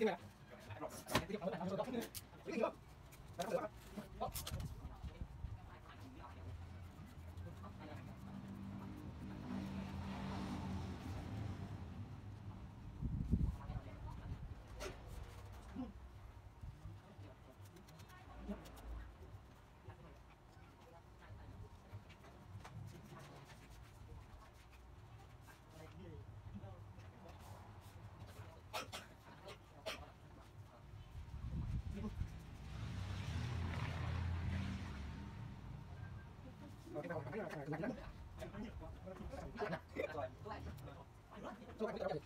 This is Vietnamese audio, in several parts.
听见没？来，这个房子买上就到，一个一个，来，这个来，好。Thank you.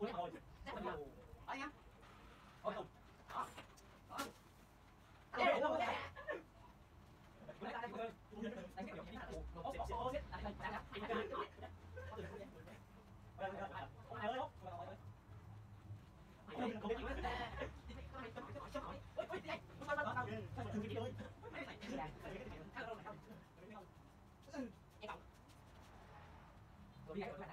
Uống thôi. Chắc mình đâu. Đấy nhá. Thôi không. Đó. Đó. Đấy là đâu đấy. Đấy là đây thôi. Đánh cái kiểu như thế này. Nó có có giết. Đấy đây, đang đang. Anh đang. Ôi ơi, ơi. Mày không biết gì hết. Đi mày, mày tao hỏi cho hỏi. Ôi, ôi đi anh. Nó sao tao tao. Sao thử cái ơi. Mày phải đi đàn. Thằng đâu mà không. Em cậu. Rồi đi anh.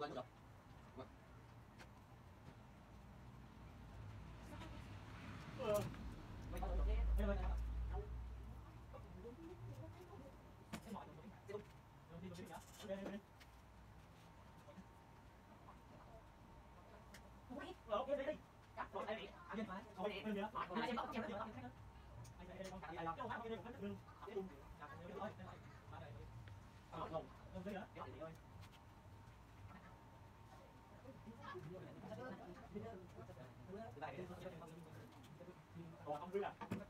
Rồi đi. Ok. Rồi ok đi đi. Cắt rồi đây đi. Ăn đi phải. Rồi đi nữa. Anh xem bóc. Anh lại Oh, I'm.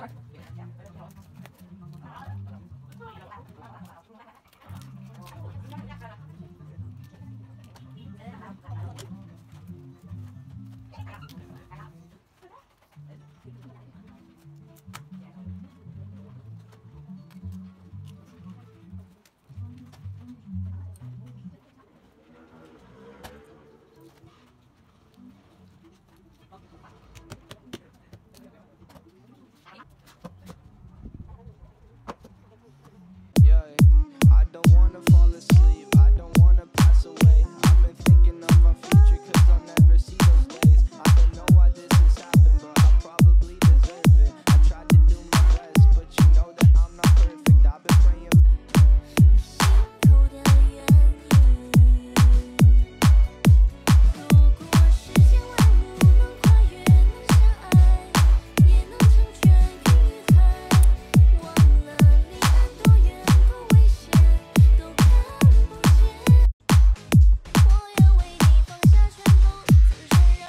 Sorry.